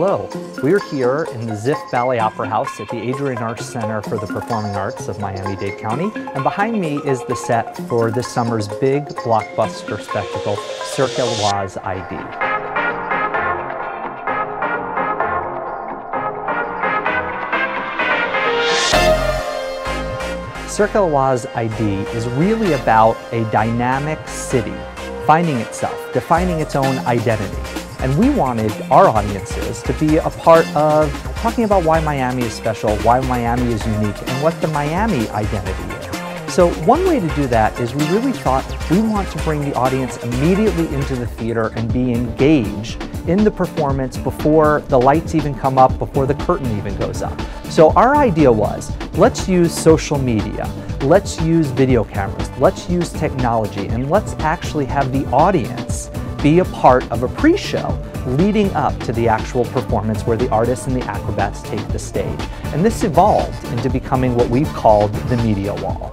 Hello, we're here in the Ziff Ballet Opera House at the Adrienne Arsht Center for the Performing Arts of Miami-Dade County. And behind me is the set for this summer's big blockbuster spectacle, Cirque Éloize ID. Cirque Éloize ID is really about a dynamic city finding itself, defining its own identity. And we wanted our audiences to be a part of talking about why Miami is special, why Miami is unique, and what the Miami identity is. So one way to do that is we really thought we want to bring the audience immediately into the theater and be engaged in the performance before the lights even come up, before the curtain even goes up. So our idea was, let's use social media, let's use video cameras, let's use technology, and let's actually have the audience be a part of a pre-show leading up to the actual performance where the artists and the acrobats take the stage. And this evolved into becoming what we've called the media wall.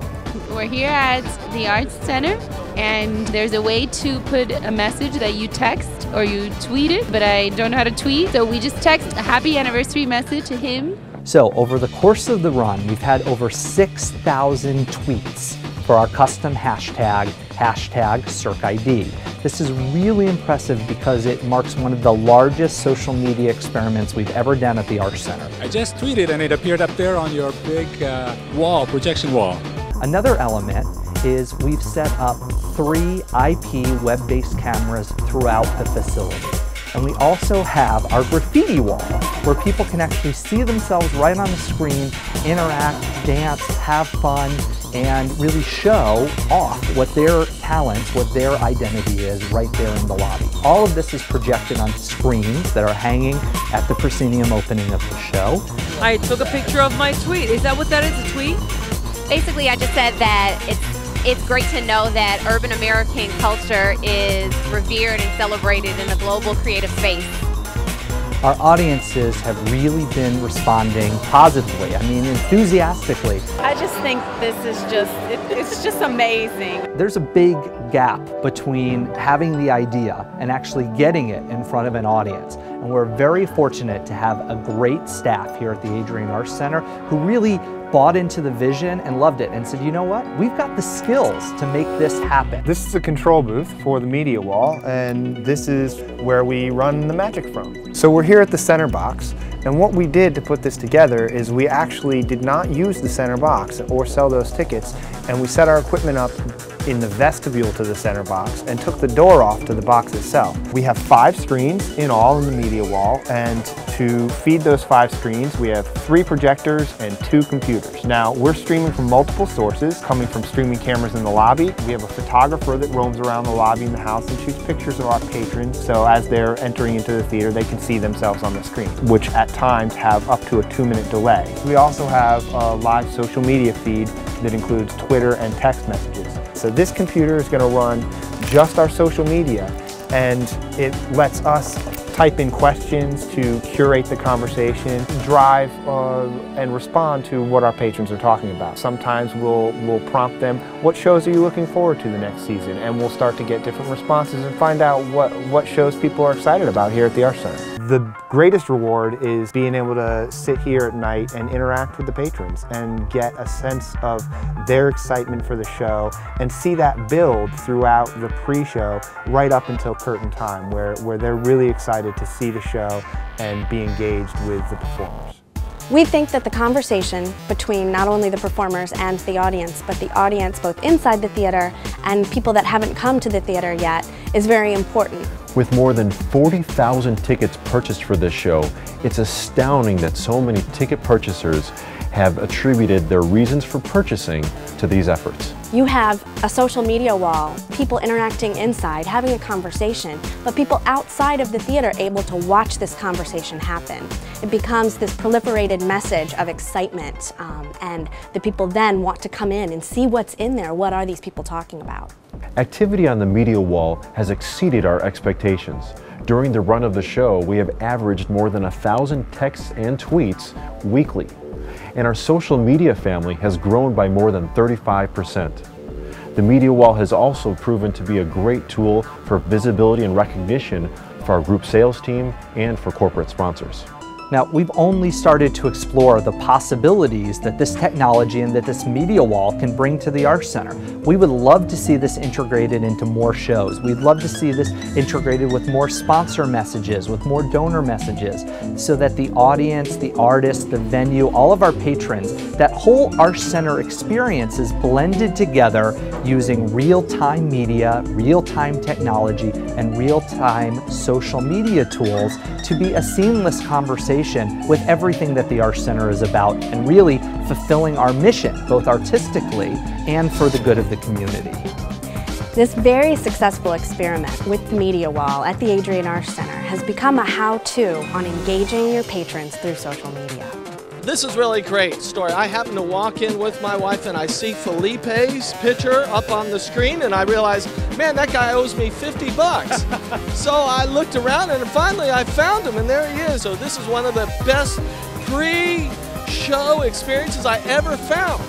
We're here at the Arts Center and there's a way to put a message that you text or you tweet it, but I don't know how to tweet. So we just text a happy anniversary message to him. So over the course of the run, we've had over 6,000 tweets for our custom hashtag, hashtag CirqueID. This is really impressive because it marks one of the largest social media experiments we've ever done at the Arsht Center. I just tweeted and it appeared up there on your big uh, wall, projection wall. Another element is we've set up three IP web-based cameras throughout the facility. And we also have our graffiti wall, where people can actually see themselves right on the screen, interact, dance, have fun, and really show off what their talents, what their identity is right there in the lobby. All of this is projected on screens that are hanging at the proscenium opening of the show. I took a picture of my tweet. Is that what that is, a tweet? Basically, I just said that it's it's great to know that urban American culture is revered and celebrated in a global creative space. Our audiences have really been responding positively, I mean enthusiastically. I just think this is just, it, it's just amazing. There's a big gap between having the idea and actually getting it in front of an audience. And we're very fortunate to have a great staff here at the Adrienne Arsht Center who really bought into the vision and loved it and said, you know what, we've got the skills to make this happen. This is a control booth for the media wall and this is where we run the magic from. So we're here at the center box and what we did to put this together is we actually did not use the center box or sell those tickets and we set our equipment up in the vestibule to the center box and took the door off to the box itself. We have five screens in all in the media wall and to feed those five screens we have three projectors and two computers. Now we're streaming from multiple sources coming from streaming cameras in the lobby. We have a photographer that roams around the lobby in the house and shoots pictures of our patrons so as they're entering into the theater they can see themselves on the screen which at times have up to a two minute delay. We also have a live social media feed that includes Twitter and text messages. So this computer is going to run just our social media and it lets us type in questions to curate the conversation, drive uh, and respond to what our patrons are talking about. Sometimes we'll, we'll prompt them, what shows are you looking forward to the next season? And we'll start to get different responses and find out what, what shows people are excited about here at the Arsht Center. The greatest reward is being able to sit here at night and interact with the patrons and get a sense of their excitement for the show and see that build throughout the pre-show right up until curtain time where, where they're really excited to see the show and be engaged with the performers. We think that the conversation between not only the performers and the audience, but the audience both inside the theater and people that haven't come to the theater yet is very important. With more than 40,000 tickets purchased for this show, it's astounding that so many ticket purchasers have attributed their reasons for purchasing to these efforts. You have a social media wall, people interacting inside, having a conversation, but people outside of the theater able to watch this conversation happen. It becomes this proliferated message of excitement, um, and the people then want to come in and see what's in there. What are these people talking about? Activity on the media wall has exceeded our expectations. During the run of the show, we have averaged more than a thousand texts and tweets weekly. And our social media family has grown by more than 35%. The media wall has also proven to be a great tool for visibility and recognition for our group sales team, and for corporate sponsors. Now, we've only started to explore the possibilities that this technology and that this media wall can bring to the Arts Center. We would love to see this integrated into more shows. We'd love to see this integrated with more sponsor messages, with more donor messages, so that the audience, the artists, the venue, all of our patrons, that whole Arts Center experience is blended together using real-time media, real-time technology, and real-time social media tools to be a seamless conversation with everything that the Arts Center is about and really fulfilling our mission, both artistically and for the good of the community. This very successful experiment with the Media Wall at the Adrienne Arsht Center has become a how-to on engaging your patrons through social media. This is really great story. I happen to walk in with my wife and I see Felipe's picture up on the screen and I realize, man, that guy owes me 50 bucks. so I looked around and finally I found him and there he is. So this is one of the best pre-show experiences I ever found.